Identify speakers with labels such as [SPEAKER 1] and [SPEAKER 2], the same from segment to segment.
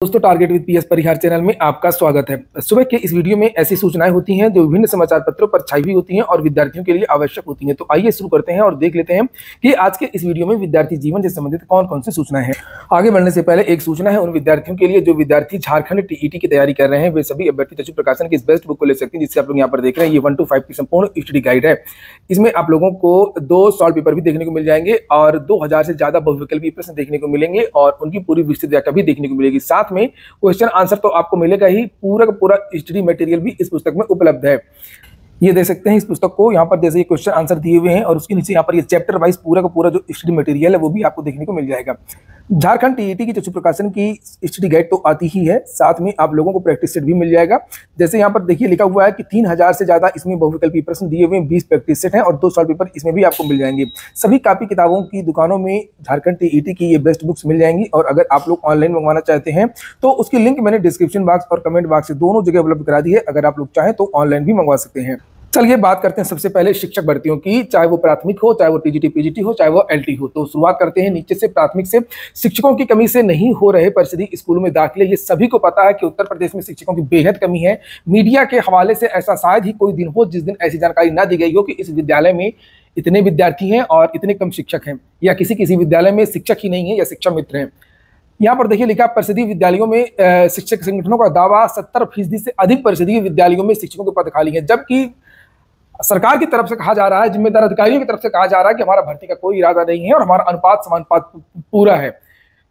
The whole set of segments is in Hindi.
[SPEAKER 1] दोस्तों target with PS Parihar channel में आपका स्वागत है। सुबह के इस वीडियो में ऐसी सूचनाएँ होती हैं जो विभिन्न समाचार पत्रों पर छाई हुई होती हैं और विद्यार्थियों के लिए आवश्यक होती हैं। तो आइए शुरू करते हैं और देख लेते हैं कि आज के इस वीडियो में विद्यार्थी जीवन से संबंधित कौन कौन सी सूचनाएँ हैं। आगे बढ़ने से पहले एक सूचना है, उन विद्यार्थियों के लिए जो विद्यार्थी झारखंड टीईटी की तैयारी कर रहे हैं, वे सभी अभ्यर्थी चचु प्रकाशन की इस बेस्ट बुक को ले सकते हैं, जिससे आप लोग यहाँ पर देख रहे हैं, ये वन टू फाइव की संपूर्ण स्टडी गाइड है। इसमें आप लोगों को दो सॉल्व पेपर भी देखने को मिल जाएँगे और दो हज़ार से ज़्यादा बहुविकल्पी प्रश्न देखने को मिलेंगे और उनकी पूरी विस्तृत व्याख्या भी देखने को मिलेगी। साथ में क्वेश्चन क्वेश्चन आंसर तो आपको मिलेगा ही। पूरा का पूरा स्टडी मटेरियल भी इस पुस्तक में उपलब्ध है। ये देख सकते हैं इस पुस्तक को। यहाँ पर जैसे क्वेश्चन आंसर दिए हुए हैं और उसके नीचे यहाँ पर ये चैप्टर वाइज पूरा का पूरा जो स्टडी मटेरियल है वो भी आपको देखने को मिल जाएगा। झारखंड टीईटी की चक्षु प्रकाशन की स्टडी गाइड तो आती ही है। साथ में आप लोगों को प्रैक्टिस सेट भी मिल जाएगा। जैसे यहाँ पर देखिए लिखा हुआ है कि तीन हज़ार से ज़्यादा इसमें बहुविकल्पी प्रश्न दिए हुए बीस प्रैक्टिस सेट हैं और दो सॉल्व पेपर इसमें भी आपको मिल जाएँगे। सभी कापी किताबों की दुकानों में झारखंड टीईटी की ये बेस्ट बुक्स मिल जाएँगी और अगर आप लोग ऑनलाइन मंगवाना चाहते हैं तो उसकी लिंक मैंने डिस्क्रिप्शन बॉक्स और कमेंट बॉक्स से दोनों जगह उपलब्ध करा दी है। अगर आप लोग चाहें तो ऑनलाइन भी मंगवा सकते हैं। चलिए बात करते हैं सबसे पहले शिक्षक भर्तियों की, चाहे वो प्राथमिक हो, चाहे वो टीजीटी पीजीटी हो, चाहे वो एलटी हो। तो शुरुआत करते हैं, नीचे से प्राथमिक से। शिक्षकों की कमी से नहीं हो रहे परिस्थिति स्कूलों में दाखिले, ये सभी को पता है कि उत्तर प्रदेश में शिक्षकों की बेहद कमी है। मीडिया के हवाले से ऐसा शायद ही कोई दिन हो जिस दिन ऐसी जानकारी ना दी गई हो कि इस विद्यालय में इतने विद्यार्थी हैं और इतने कम शिक्षक हैं, या किसी किसी विद्यालय में शिक्षक ही नहीं है या शिक्षा मित्र हैं। यहाँ पर देखिए, लिखा परिषदीय विद्यालयों में शिक्षक संगठनों का दावा, सत्तर फ़ीसदी से अधिक परिषदीय विद्यालयों में शिक्षकों के पद खाली हैं, जबकि सरकार की तरफ़ से कहा जा रहा है जिम्मेदार अधिकारियों की तरफ़ से कहा जा रहा है कि हमारा भर्ती का कोई इरादा नहीं है और हमारा अनुपात समानुपात पूरा है।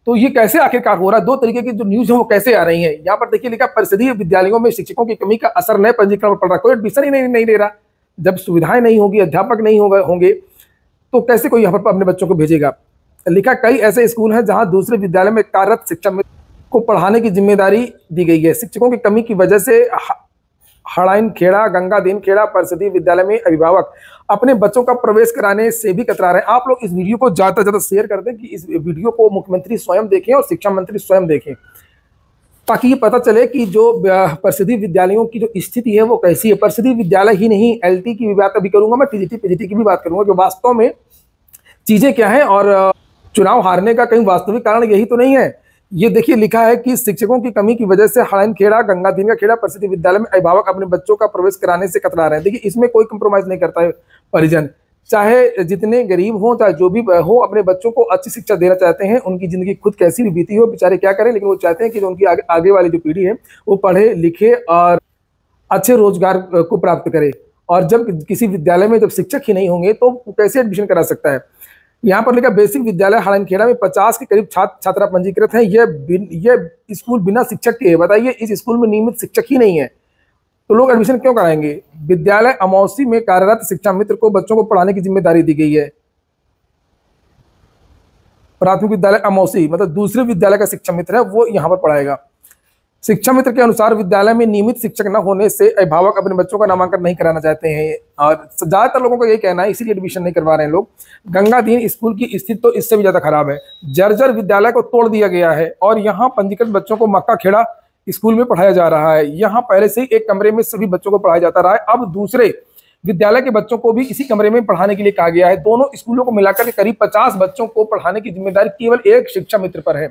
[SPEAKER 1] तो ये कैसे आखिरकार हो रहा है? दो तरीके की जो न्यूज़ है वो कैसे आ रही है? यहाँ पर देखिए लिखा परिषदीय विद्यालयों में शिक्षकों की कमी का असर नए पंजीकरण पर पड़ रहा कोई एडमिशन ही नहीं, नहीं ले रहा। जब सुविधाएँ नहीं होगी अध्यापक नहीं होगा होंगे तो कैसे कोई यहाँ पर अपने बच्चों को भेजेगा? लिखा कई ऐसे स्कूल हैं जहाँ दूसरे विद्यालय में कार्यरत शिक्षक को पढ़ाने की ज़िम्मेदारी दी गई है। शिक्षकों की कमी की वजह से हड़ाइन खेड़ा गंगा दिन खेड़ा परिषदीय विद्यालय में अभिभावक अपने बच्चों का प्रवेश कराने से भी कतरा रहे हैं। आप लोग इस वीडियो को ज़्यादा ज़्यादा शेयर कर दें कि इस वीडियो को मुख्यमंत्री स्वयं देखें और शिक्षा मंत्री स्वयं देखें, ताकि ये पता चले कि जो परिषदीय विद्यालयों की जो स्थिति है वो कैसी है। परिषदीय विद्यालय ही नहीं, एलटी की भी बात अभी करूँगा मैं, टीजीटी, पीजीटी की भी बात करूँगा कि वास्तव में चीज़ें क्या है और चुनाव हारने का कहीं वास्तविक कारण यही तो नहीं है। ये देखिए लिखा है कि शिक्षकों की कमी की वजह से हड़न खेड़ा गंगा दिन का खेड़ा प्रसिद्ध विद्यालय में अभिभावक अपने बच्चों का प्रवेश कराने से कतरा रहे हैं। देखिए इसमें कोई कंप्रोमाइज नहीं करता है परिजन। चाहे जितने गरीब हो चाहे जो भी हो अपने बच्चों को अच्छी शिक्षा देना चाहते हैं उनकी ज़िंदगी खुद कैसी भी बीती हो बेचारे क्या करें लेकिन वो चाहते हैं कि जो उनकी आगे, आगे वाली जो पीढ़ी है वो पढ़े लिखे और अच्छे रोज़गार को प्राप्त करे। और जब किसी विद्यालय में जब शिक्षक ही नहीं होंगे तो कैसे एडमिशन करा सकता है? यहाँ पर लिखा बेसिक विद्यालय हड़नखेड़ा में पचास के करीब छात्र छात्रा पंजीकृत हैं। यह यह स्कूल बिना शिक्षक के है। बताइए, इस स्कूल में नियमित शिक्षक ही नहीं है। तो लोग एडमिशन क्यों कराएँगे? विद्यालय अमौसी में कार्यरत शिक्षा मित्र को बच्चों को पढ़ाने की ज़िम्मेदारी दी गई है। प्राथमिक विद्यालय अमौसी मतलब दूसरे विद्यालय का शिक्षा मित्र है, वो यहाँ पर पढ़ाएगा। शिक्षा मित्र के अनुसार विद्यालय में नियमित शिक्षक न होने से अभिभावक अपने बच्चों का नामांकन नहीं कराना चाहते हैं। और ज़्यादातर लोगों का यही कहना है, इसीलिए एडमिशन नहीं करवा रहे हैं लोग। गंगा दीन स्कूल की स्थिति तो इससे भी ज़्यादा खराब है। जर्जर विद्यालय को तोड़ दिया गया है और यहाँ पंजीकृत बच्चों को मक्का खेड़ा स्कूल में पढ़ाया जा रहा है। यहाँ पहले से ही एक कमरे में सभी बच्चों को पढ़ाया जाता रहा है। अब दूसरे विद्यालय के बच्चों को भी इसी कमरे में पढ़ाने के लिए कहा गया है। दोनों स्कूलों को मिलाकर करीब पचास बच्चों को पढ़ाने की ज़िम्मेदारी केवल एक शिक्षा मित्र पर है।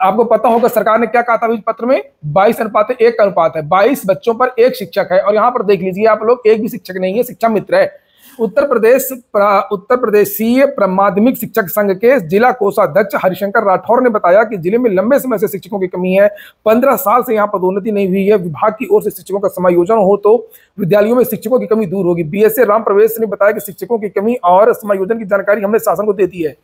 [SPEAKER 1] आपको पता होगा सरकार ने क्या कहा था पत्र में? बाईस अनुपात एक अनुपात है। बाईस बच्चों पर एक शिक्षक है। और यहाँ पर देख लीजिए, आप लोग एक भी शिक्षक नहीं है, शिक्षा मित्र है। उत्तर प्रदेश उत्तर प्रदेशीय माध्यमिक शिक्षक संघ के जिला कोषाध्यक्ष हरिशंकर राठौर ने बताया कि ज़िले में लंबे समय से शिक्षकों की कमी है। पंद्रह साल से यहाँ पदोन्नति नहीं हुई है। विभाग की ओर से शिक्षकों का समायोजन हो तो विद्यालयों में शिक्षकों की कमी दूर होगी। बी एस राम प्रवेश ने बताया कि शिक्षकों की कमी और समायोजन की जानकारी हमने शासन को दे दी है।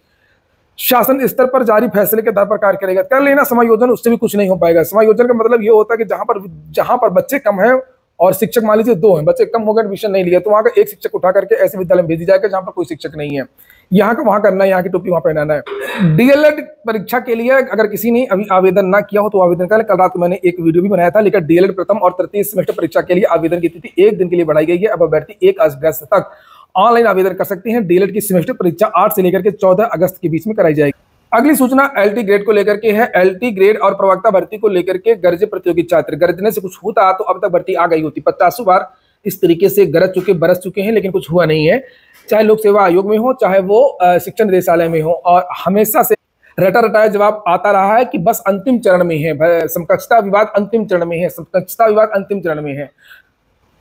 [SPEAKER 1] शासन स्तर पर जारी फैसले के आधार पर कार्य करेगा। कर लेना समायोजन उससे भी कुछ नहीं हो पाएगा। समायोजन का मतलब ये होता है कि जहाँ पर जहाँ पर बच्चे कम है और शिक्षक मान लीजिए दो हैं, बच्चे कम हो गए एडमिशन नहीं लिया तो वहाँ का एक शिक्षक उठा करके ऐसे विद्यालय में भेजी जाएगा जहाँ पर कोई शिक्षक नहीं है। यहाँ का वहाँ करना है, यहाँ की टोपी वहाँ पहनाना है। डीएलएड परीक्षा के लिए अगर किसी ने अभी आवेदन ना किया हो तो आवेदन कर कल रात मैंने एक वीडियो भी बनाया था, लेकिन डीएलएड प्रथम और तृतीय सेमेस्टर परीक्षा के लिए आवेदन की तिथि एक दिन के लिए बढ़ाई गई है। अब अभ्यर्थी एक अगस्त तक ऑनलाइन आवेदन कर सकते हैं। डीएलएड की सेमेस्टर परीक्षा आठ से लेकर के चौदह अगस्त के बीच में कराई जाएगी। अगली सूचना एलटी ग्रेड को लेकर के है। एलटी ग्रेड और प्रवक्ता भर्ती को लेकर के गर्जे प्रतियोगी छात्र। गरजने से कुछ होता तो अब तक भर्ती आ गई होती। पचासों बार इस तरीके से गरज चुके, बरस चुके हैं, लेकिन कुछ हुआ नहीं है। चाहे लोक सेवा आयोग में हो, चाहे वो शिक्षा निदेशालय में हो, और हमेशा से रटा रटाया जवाब आता रहा है कि बस अंतिम चरण में है। समकक्षता विवाद अंतिम चरण में है। समकक्षता विवाद अंतिम चरण में है।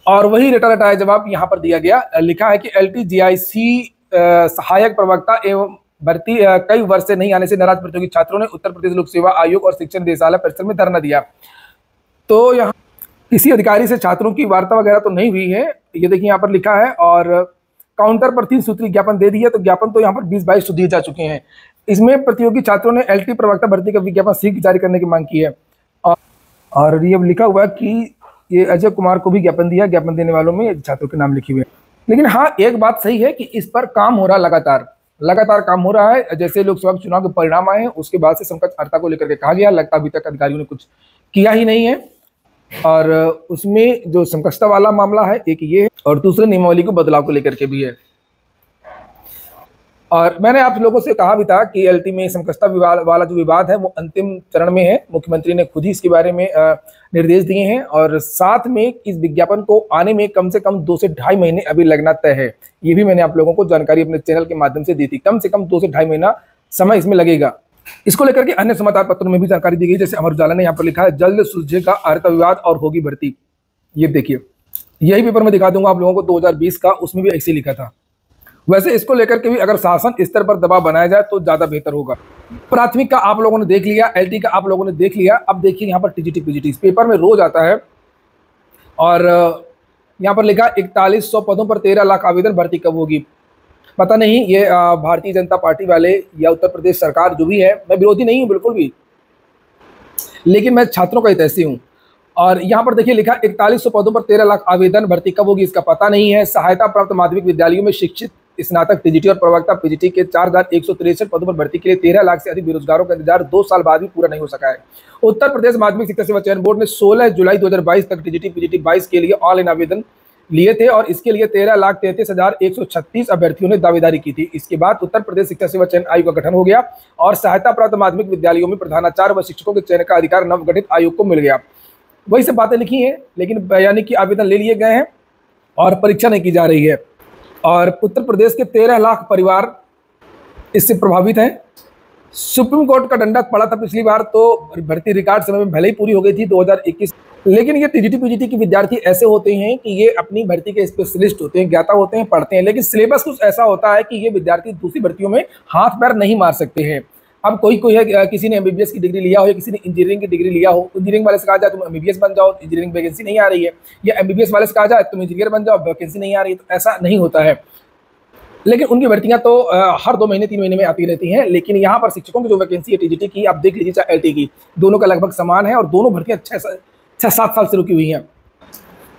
[SPEAKER 1] और वही रटा रटाया जवाब यहाँ पर दिया गया लिखा है कि एल सहायक प्रवक्ता एवं भर्ती कई वर्ष से नहीं आने से नाराज़ प्रतियोगी छात्रों ने उत्तर प्रदेश लोक सेवा आयोग और शिक्षण निदेशालय परिसर में धरना दिया। तो यहाँ किसी अधिकारी से छात्रों की वार्ता वगैरह तो नहीं हुई है, ये देखिए यहाँ पर लिखा है और काउंटर पर तीन सूत्री ज्ञापन दे दिया तो ज्ञापन तो यहाँ पर बीस बाईस दिए जा चुके हैं। इसमें प्रतियोगी छात्रों ने एलटी प्रवक्ता भर्ती का विज्ञापन शीघ्र जारी करने की मांग की है। और ये लिखा हुआ कि ये अजय कुमार को भी ज्ञापन दिया, ज्ञापन देने वालों में छात्रों के नाम लिखे हुए लेकिन हाँ एक बात सही है कि इस पर काम हो रहा लगातार। लगातार काम हो रहा है, जैसे लोकसभा चुनाव के परिणाम आए हैं, उसके बाद से संकट अर्ता को लेकर के कहा गया, लगता अभी तक अधिकारियों ने कुछ किया ही नहीं है। और उसमें जो संकटता वाला मामला है, एक ये है, और दूसरे नियमावली को बदलाव को लेकर के भी है। और मैंने आप लोगों से कहा भी था कि एलटी में संकष्टता विवाद वाला जो विवाद है, वो अंतिम चरण में है। मुख्यमंत्री ने खुद ही इसके बारे में निर्देश दिए हैं और साथ में इस विज्ञापन को आने में कम से कम दो से ढाई महीने अभी लगना तय है। ये भी मैंने आप लोगों को जानकारी अपने चैनल के माध्यम से दी थी। कम से कम दो से ढाई महीना समय इसमें लगेगा। इसको लेकर के अन्य समाचार पत्रों में भी जानकारी दी गई, जैसे अमर उजाला ने यहाँ पर लिखा है, जल्द सुलझेगा अर्थ विवाद और होगी भर्ती। ये देखिए, यही पेपर में दिखा दूँगा आप लोगों को 2020 का, उसमें भी ऐसे लिखा था। वैसे इसको लेकर के भी अगर शासन स्तर पर दबाव बनाया जाए तो ज़्यादा बेहतर होगा। प्राथमिक का आप लोगों ने देख लिया, एलटी का आप लोगों ने देख लिया। अब देखिए यहाँ पर टीजीटी पीजीटी इस पेपर में रोज आता है और यहाँ पर लिखा, इकतालीस सौ पदों पर तेरह लाख आवेदन भर्ती कब होगी? पता नहीं, ये भारतीय जनता पार्टी वाले या उत्तर प्रदेश सरकार जो भी है, मैं विरोधी नहीं हूँ, बिल्कुल भी। लेकिन मैं छात्रों का हितैषी हूँ। और यहाँ पर देखिए लिखा, इकतालीस सौ पदों पर तेरह लाख आवेदन भर्ती कब होगी, इसका पता नहीं है। सहायता प्राप्त माध्यमिक विद्यालयों में शिक्षित स्नातक पीजीटी और प्रवक्ता पीजीटी के चार पदों पर भर्ती के लिए तेरह लाख से अधिक बेरोजगारों का इंतज़ार दो साल बाद भी पूरा नहीं हो सका है। उत्तर प्रदेश माध्यमिक शिक्षा सेवा चयन बोर्ड ने सोलह जुलाई दो तक टीजीटी पीजीटी बाईस के लिए ऑनलाइन आवेदन लिए थे और इसके लिए तेरह लाख तैंतीस हज़ार एक सौ छत्तीस अभ्यर्थियों ने दावेदारी की थी। इसके बाद उत्तर प्रदेश शिक्षा सेवा चयन आयोग का गठन हो गया और सहायता प्राप्त माध्यमिक विद्यालयों में प्रधानाचार्य व शिक्षकों के चयन का अधिकार नवगठित आयोग को मिल गया। वही सब बातें लिखी हैं, लेकिन यानी कि आवेदन ले लिए गए हैं और परीक्षा नहीं की जा रही है। और उत्तर प्रदेश के तेरह लाख परिवार इससे प्रभावित हैं। सुप्रीम कोर्ट का डंडा पड़ा था पिछली बार तो भर्ती रिकॉर्ड समय में भले ही पूरी हो गई थी 2021 लेकिन ये टीजीटी पीजीटी के विद्यार्थी ऐसे होते हैं कि ये अपनी भर्ती के स्पेशलिस्ट होते हैं, ज्ञाता होते हैं, पढ़ते हैं, लेकिन सिलेबस कुछ ऐसा होता है कि ये विद्यार्थी दूसरी भर्तियों में हाथ पैर नहीं मार सकते हैं। अब कोई कोई है किसी ने एमबीबीएस की डिग्री लिया हो या किसी ने इंजीनियरिंग की डिग्री लिया हो इंजीनियरिंग वाले से कहा जाए तुम एमबीबीएस बन जाओ इंजीनियरिंग वैकेंसी नहीं आ रही है। या एमबीबीएस वाले से कहा जाए तुम इंजीनियर बन जाओ वैकेंसी नहीं आ रही है तो ऐसा नहीं होता है। लेकिन उनकी भर्तियाँ तो हर दो महीने, तीन महीने में आती रहती हैं, लेकिन यहाँ पर शिक्षकों की जो वैकेंसी है टीजीटी की, आप देख लीजिए, चाहे एल की दोनों का लगभग समान है और दोनों भर्तियाँ छः छः सात साल से रुकी हुई हैं।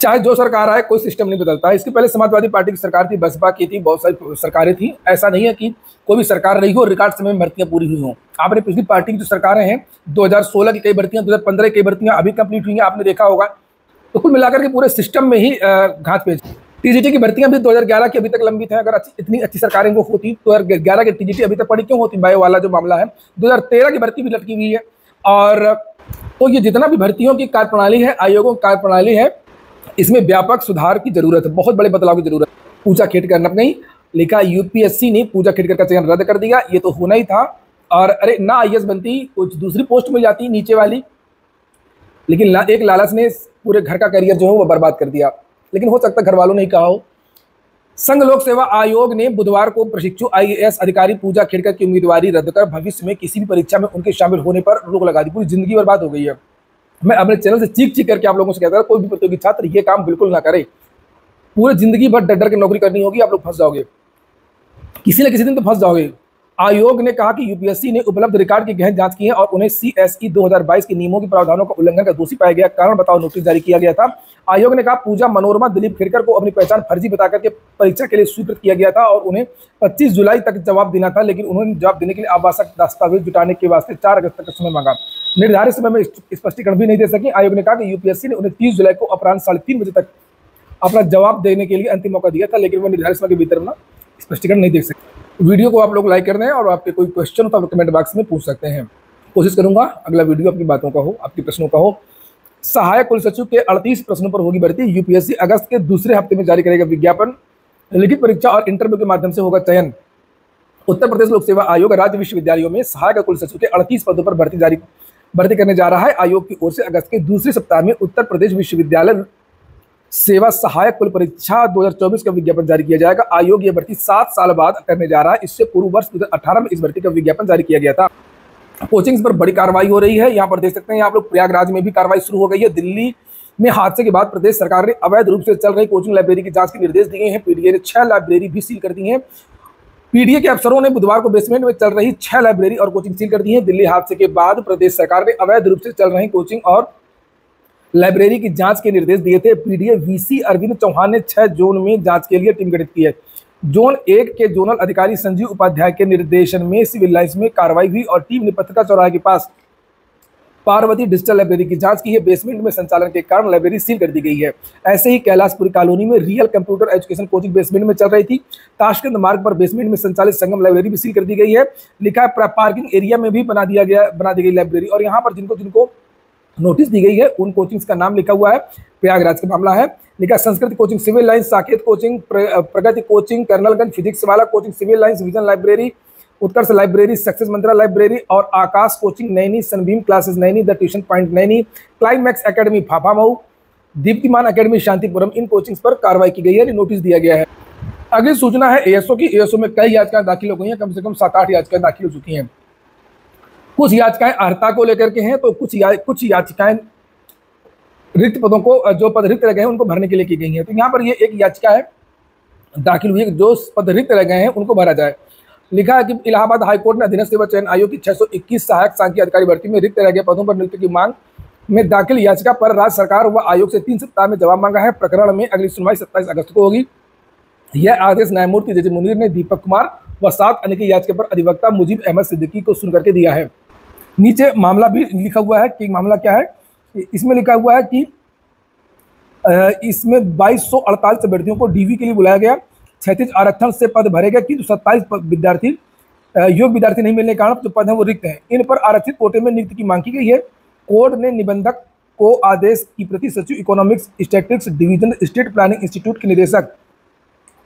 [SPEAKER 1] चाहे जो सरकार आए, कोई सिस्टम नहीं बदलता। इसके पहले समाजवादी पार्टी की सरकार थी, बसपा की थी, बहुत सारी सरकारें थी। ऐसा नहीं है कि कोई भी सरकार रही हो रिकॉर्ड समय में भर्तियाँ पूरी हुई हों। आपने पिछली पार्टी की जो सरकारें हैं 2016 की कई भर्तियाँ 2015 की कई भर्तियाँ, अभी कंप्लीट हुई हैं, आपने देखा होगा। तो कुल मिलाकर के पूरे सिस्टम में ही घात पेज टीजीटी की भर्तियाँ भी 2011 की अभी तक लंबित है। अगर अच्छी, इतनी अच्छी सरकारें वो होती तो ग्यारह की टीजीटी अभी तक पड़ी, क्यों होती? बायो वाला जो मामला है। 2013 की भर्ती भी लटकी हुई है। और तो ये जितना भी भर्तियों की कार्यप्रणाली है, आयोगों की कार्यप्रणाली है इसमें व्यापक सुधार की ज़रूरत है बहुत बड़े बदलाव की ज़रूरत। है पूजा खेटकर नहीं लिखा यूपीएससी ने पूजा खेटकर का चयन रद्द कर दिया। ये तो होना ही था। और अरे ना आई बनती कुछ दूसरी पोस्ट में जाती नीचे वाली। लेकिन ला, एक लालच ने पूरे घर का करियर जो है वो बर्बाद कर दिया। लेकिन हो सकता घर वालों ने कहा हो। संघ लोक सेवा आयोग ने बुधवार को प्रशिक्षु आईएएस अधिकारी पूजा खेड़कर की उम्मीदवारी रद्द कर भविष्य में किसी भी परीक्षा में उनके शामिल होने पर रोक लगा दी। पूरी ज़िंदगी बर्बाद हो गई है। मैं अपने चैनल से चीख चीख करके आप लोगों से कहता था, कोई भी प्रतियोगी छात्र ये काम बिल्कुल ना करे। पूरे ज़िंदगी भर डर डर के नौकरी करनी होगी, आप लोग फंस जाओगे। किसी न किसी दिन तो फंस जाओगे। आयोग ने कहा कि यूपीएससी ने उपलब्ध रिकॉर्ड की गहन जाँच की है और उन्हें सीएसई 2022 के नियमों के प्रावधानों का उल्लंघन का दोषी पाया गया। कारण बताओ, नोटिस जारी किया गया था। आयोग ने कहा, पूजा मनोरमा दिलीप खिड़कर को अपनी पहचान फर्जी बताकर के परीक्षा के लिए स्वीकृत किया गया था और उन्हें 25 जुलाई तक जवाब देना था, लेकिन उन्होंने जवाब देने के लिए आवश्यक दस्तावेज़ जुटाने के वास्ते चार अगस्त तक समय मांगा। निर्धारित समय में स्पष्टीकरण भी नहीं दे सके। आयोग ने कहा कि यूपीएससी ने उन्हें तीस जुलाई को अपराह साढ़े तीन बजे तक अपना जवाब देने के लिए अंतिम मौका दिया था, लेकिन वो निर्धारित समय के भीतर अपना स्पष्टीकरण नहीं दे सके। वीडियो को आप लोग लाइक कर दें और आपके कोई क्वेश्चन हो तो आप कमेंट बॉक्स में पूछ सकते हैं। कोशिश करूँगा अगला वीडियो आपकी बातों का हो, आपके प्रश्नों का हो। सहायक कुल सचिव के 38 प्रश्नों पर होगी भर्ती। यूपीएससी अगस्त के दूसरे हफ़्ते में जारी करेगा विज्ञापन। लिखित परीक्षा और इंटरव्यू के माध्यम से होगा चयन। उत्तर प्रदेश लोक सेवा आयोग राज्य विश्वविद्यालयों में सहायक कुल सचिव के अड़तीस पदों पर भर्ती जारी भर्ती करने जा रहा है। आयोग की ओर से अगस्त के दूसरे सप्ताह में उत्तर प्रदेश विश्वविद्यालय सेवा सहायक कुल परीक्षा 2024 का विज्ञापन जारी किया जाएगा। आयोग ये भर्ती सात साल बाद करने जा रहा है। इससे पूर्व वर्ष 2018 में इस भर्ती का विज्ञापन जारी किया गया था। कोचिंग्स पर बड़ी कार्रवाई हो रही है। यहाँ पर देख सकते हैं, आप लोग प्रयागराज में भी कार्रवाई शुरू हो गई है। दिल्ली में हादसे के बाद प्रदेश सरकार ने अवैध रूप से चल रही कोचिंग लाइब्रेरी की जाँच के निर्देश दिए हैं। पीडीए ने छह लाइब्रेरी भी सील कर दी है। पीडीए के अफसरों ने बुधवार को बेसमेंट में चल रही छह लाइब्रेरी और कोचिंग सील कर दी है। दिल्ली हादसे के बाद प्रदेश सरकार ने अवैध रूप से चल रही कोचिंग और लाइब्रेरी की जाँच के निर्देश दिए थे। पीडीए वीसी अरविंद चौहान ने छह जोन में जाँच के लिए टीम गठित की है। जोन एक के जोनल अधिकारी संजीव उपाध्याय के निर्देशन में सिविल लाइन्स में कार्रवाई हुई और टीम ने पत्रकार चौराहे के पास पार्वती डिजिटल लाइब्रेरी की जाँच की है। बेसमेंट में संचालन के कारण लाइब्रेरी सील कर दी गई है। ऐसे ही कैलाशपुरी कॉलोनी में real computer education coaching basement में चल रही थी। ताशकंद मार्ग पर बेसमेंट में संचालित संगम लाइब्रेरी भी सील कर दी गई है। लिखा है पार्किंग एरिया में भी बना दिया गया, बना दी गई लाइब्रेरी। और यहाँ पर जिनको जिनको नोटिस दी गई है, उन कोचिंग्स का नाम लिखा हुआ है। प्रयागराज का मामला है। लिखा Sanskrit coaching, civil lines, Saket coaching Pragati coaching, Colonelganj physics वाला coaching, civil lines, vision library Utkarsh library success mantra library और Aakash coaching Naini Sunbeam classes Naini the tuition point Naini climax academy Phaphamau Deeptiman academy Shantipuram in coachings पर कार्रवाई की गई है नोटिस दिया गया है। अगली सूचना है एएसओ की। एएसओ में कई याचिकाएँ दाखिल हो गई हैं कम से कम सात आठ याचिकाएँ दाखिल हो चुकी हैं। कुछ याचिकाएँ अर्ता को लेकर के हैं तो कुछ या, कुछ याचिकाएँ रिक्त पदों को जो पद रिक्त रह गए हैं उनको भरने के लिए की गई हैं। तो यहाँ पर ये एक याचिका है दाखिल हुई है जो पद रिक्त रह गए हैं उनको भरा जाए। लिखा है कि इलाहाबाद हाईकोर्ट ने अधीनस्थ सेवा चयन आयोग की 621 सहायक सांख्यिकी अधिकारी भर्ती में रिक्त रह गए पदों पर नियुक्ति की मांग में दाखिल याचिका पर राज्य सरकार व आयोग से तीन सप्ताह में जवाब मांगा है। प्रकरण में अगली सुनवाई सत्ताईस अगस्त को होगी। यह आदेश न्यायमूर्ति जज मुनीर ने दीपक कुमार व सात अन्य की याचिका पर अधिवक्ता मुजीब अहमद सिद्दीकी को सुन करके दिया है। नीचे मामला भी लिखा हुआ है कि मामला क्या है? इसमें लिखा हुआ है कि इसमें बाईस सौ अड़तालीस अभ्यर्थियों को डीवी के लिए बुलाया गया। छत्तीस आरक्षण से पद भरे गए किंतु सत्ताईस विद्यार्थी योग्य विद्यार्थी नहीं मिलने के कारण जो पद हैं वो रिक्त हैं। इन पर आरक्षित कोटे में नियुक्ति की मांग की गई है। कोर्ट ने निबंधक को आदेश की प्रति सचिव economics statistics division, state planning institute के निदेशक,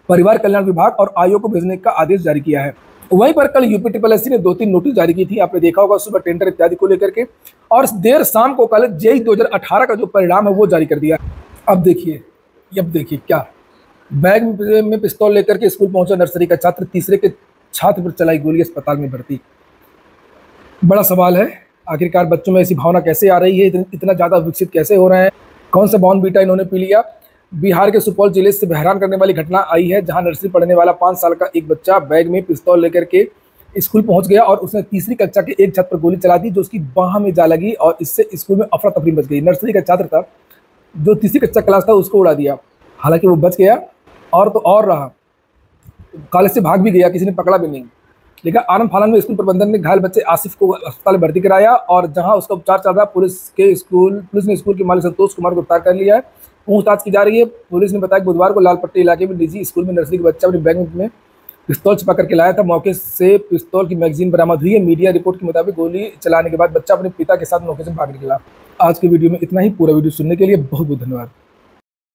[SPEAKER 1] परिवार कल्याण विभाग और आयोग को भेजने का आदेश जारी किया है। वहीं पर कल यूपी ट्रिपल ने दो तीन नोटिस जारी की थी। आपने देखा होगा, सुबह टेंडर इत्यादि को लेकर के। और देर शाम को कल जेई 2018 का जो परिणाम है वो जारी कर दिया। अब देखिए अब देखिए क्या बैग में पिस्तौल लेकर के स्कूल पहुँचा, नर्सरी का छात्र तीसरे के छात्र पर चलाई गोली, अस्पताल में भर्ती। बड़ा सवाल है, आखिरकार बच्चों में ऐसी भावना कैसे आ रही है? इतना ज़्यादा विकसित कैसे हो रहे हैं? कौन सा बॉन बीटा इन्होंने पी लिया? बिहार के सुपौल ज़िले से बहरान करने वाली घटना आई है, जहाँ नर्सरी पढ़ने वाला पाँच साल का एक बच्चा बैग में पिस्तौल लेकर के स्कूल पहुँच गया और उसने तीसरी कक्षा के एक छत पर गोली चला दी, जो उसकी बाह में जा लगी और इससे स्कूल में अफरा तफरी बच गई। नर्सरी का छात्र था, जो तीसरी कक्षा क्लास था, उसको उड़ा दिया। हालाँकि वो बच गया और तो और रहा। कॉलेज से भाग भी गया, किसी ने पकड़ा भी नहीं। लेकिन आनंद फालन में स्कूल प्रबंधन ने घायल बच्चे आसिफ को अस्पताल में भर्ती कराया और जहाँ उसका उपचार चल रहा, पुलिस के स्कूल, पुलिस ने स्कूल के मालिक संतोष कुमार को गिरफ़्तार कर लिया है। पूछताछ की जा रही है। पुलिस ने बताया कि बुधवार को लालपट्टी इलाके में निजी स्कूल में नर्सरी के बच्चा अपने बैंक में पिस्तौल छिपा करके लाया था। मौके से पिस्तौल की मैगजीन बरामद हुई है। मीडिया रिपोर्ट के मुताबिक गोली चलाने के बाद बच्चा अपने पिता के साथ मौके से भाग निकला आज के वीडियो में इतना ही। पूरा वीडियो सुनने के लिए बहुत बहुत धन्यवाद।